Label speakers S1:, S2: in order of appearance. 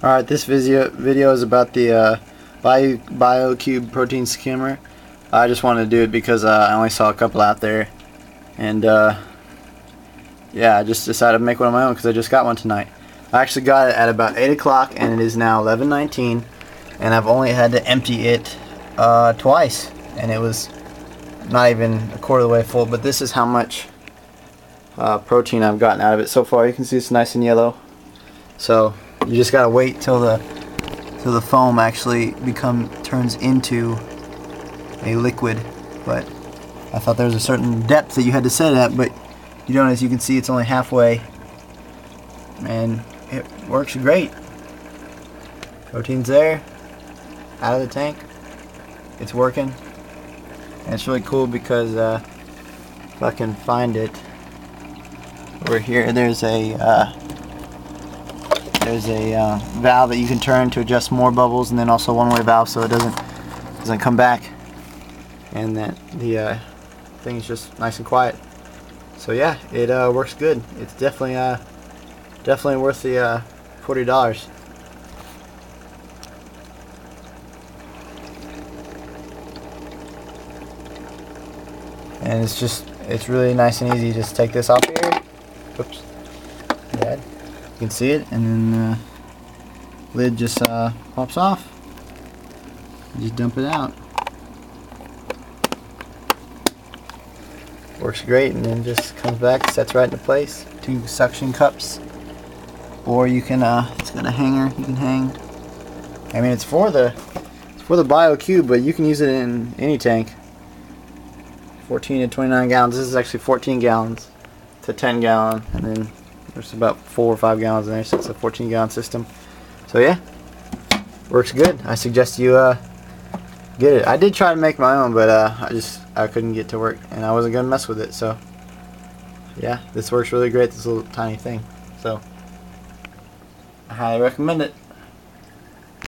S1: Alright, this video video is about the uh, Bio, BioCube protein skimmer. I just wanted to do it because uh, I only saw a couple out there. And uh, yeah, I just decided to make one of my own because I just got one tonight. I actually got it at about 8 o'clock and it is now 11.19 and I've only had to empty it uh, twice and it was not even a quarter of the way full but this is how much uh, protein I've gotten out of it so far you can see it's nice and yellow so you just gotta wait till the till the foam actually become turns into a liquid. But I thought there was a certain depth that you had to set it at but you don't as you can see it's only halfway. And it works great. Protein's there out of the tank. It's working. And it's really cool because uh, if I can find it over here there's a uh, there's a uh, valve that you can turn to adjust more bubbles and then also one-way valve so it doesn't doesn't come back. And that the uh, thing is just nice and quiet. So yeah it uh, works good. It's definitely uh, definitely worth the uh, $40 and it's just it's really nice and easy. Just take this off here. Oops. You can see it and then the lid just uh, pops off. Just dump it out. Works great and then just comes back sets right into place. Two suction cups. Or you can uh, it's got a hanger you can hang. I mean it's for the it's for the BioCube but you can use it in any tank. 14 to 29 gallons. This is actually 14 gallons to 10 gallon, and then there's about four or five gallons in there, so it's a 14 gallon system. So yeah, works good. I suggest you uh, get it. I did try to make my own, but uh, I just I couldn't get to work, and I wasn't gonna mess with it. So yeah, this works really great. This little tiny thing. So I highly recommend it.